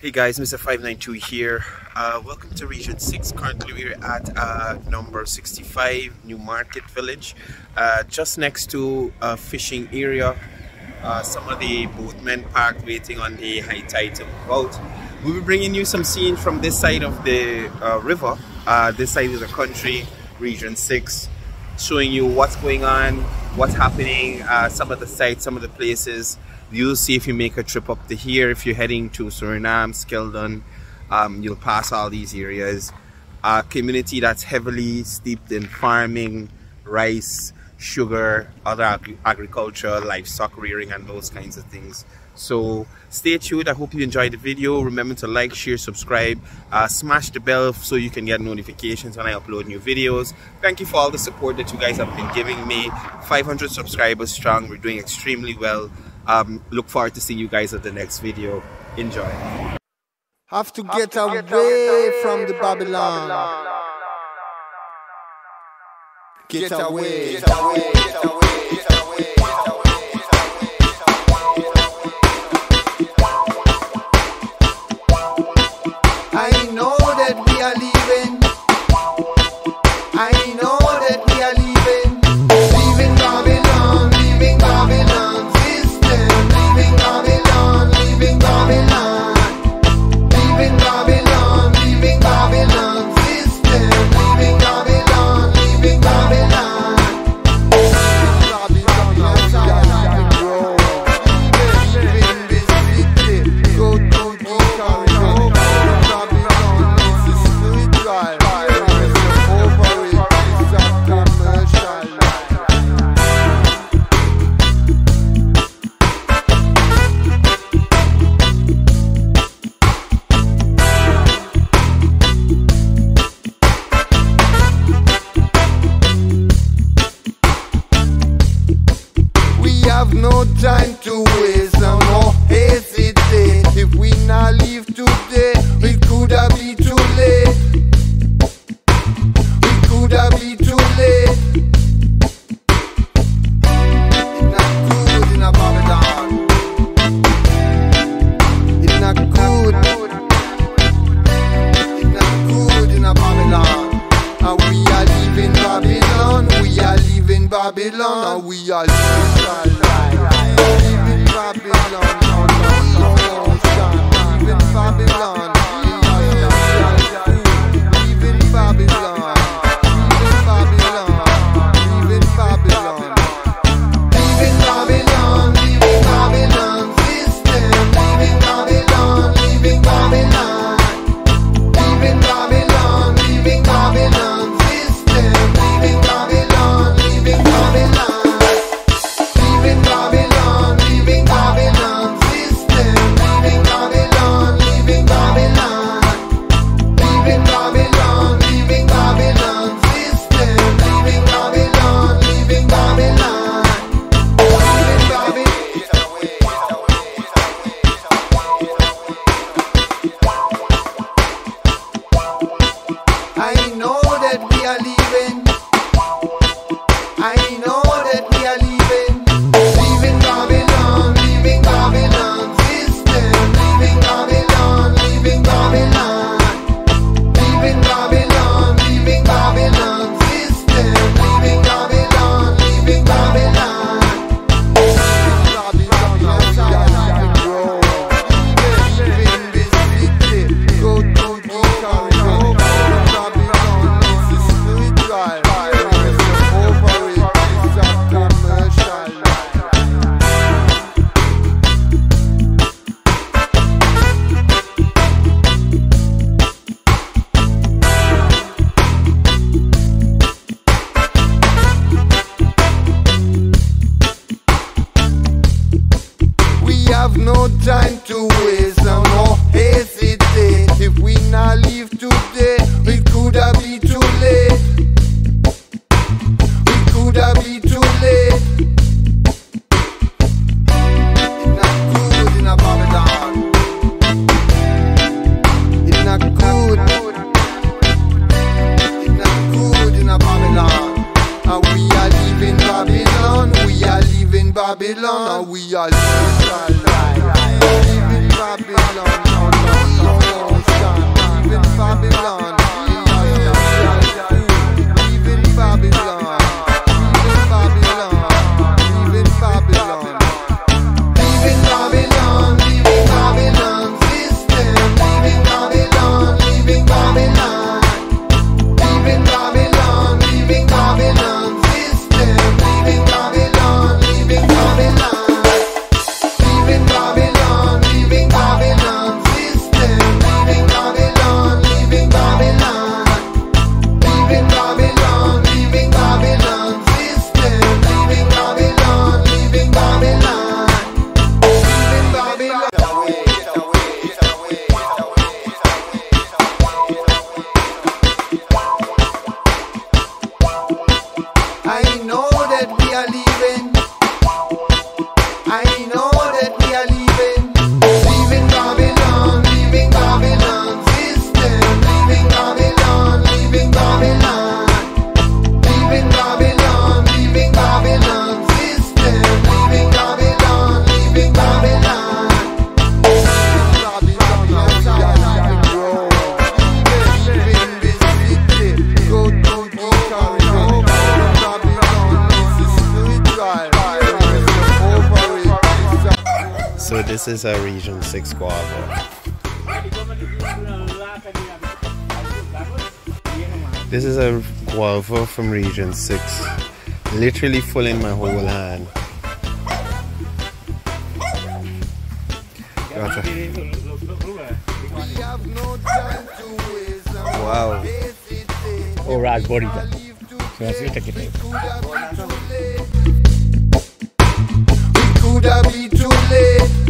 Hey guys, Mr. 592 here. Uh, welcome to Region 6. Currently we're at uh, number 65 New Market Village, uh, just next to a fishing area. Uh, some of the boatmen parked waiting on the high tide to move out. We'll be bringing you some scenes from this side of the uh, river. Uh, this side is the country, Region 6, showing you what's going on, what's happening, some of the sites, some of the places you'll see if you make a trip up to here. If you're heading to Suriname, Skeldon um, you'll pass all these areas. A community that's heavily steeped in farming rice sugar other ag agriculture livestock rearing and those kinds of things. So stay tuned. I hope you enjoyed the video. Remember to like share subscribe uh, smash the bell so you can get notifications when i upload new videos. Thank you for all the support that you guys have been giving me. 500 subscribers strong. We're doing extremely well um, look forward to seeing you guys at the next video. Enjoy. Have to get, Have to away, get away, from the Babylon. Babylon. Get, get away. Get away. Time to waste and no hesitate. If we not leave today, it could have be too late. It could have be too late. It's not good in a Babylon. It's not good. It's not good in a Babylon. And we are leaving Babylon. We are Babylon. And we are leaving Babylon. Babylon, even Babylon. time to waste and no hesitate. If we not leave today, it could have be too late. Babylon, and we are living Babylon. Babylon, even Babylon, even Babylon. This is a Region 6 guava. This is a guava from Region 6. Literally full in my whole hand. Gotcha. Wow. Oh, raspberry. So that's it. Take it. Could I be too late?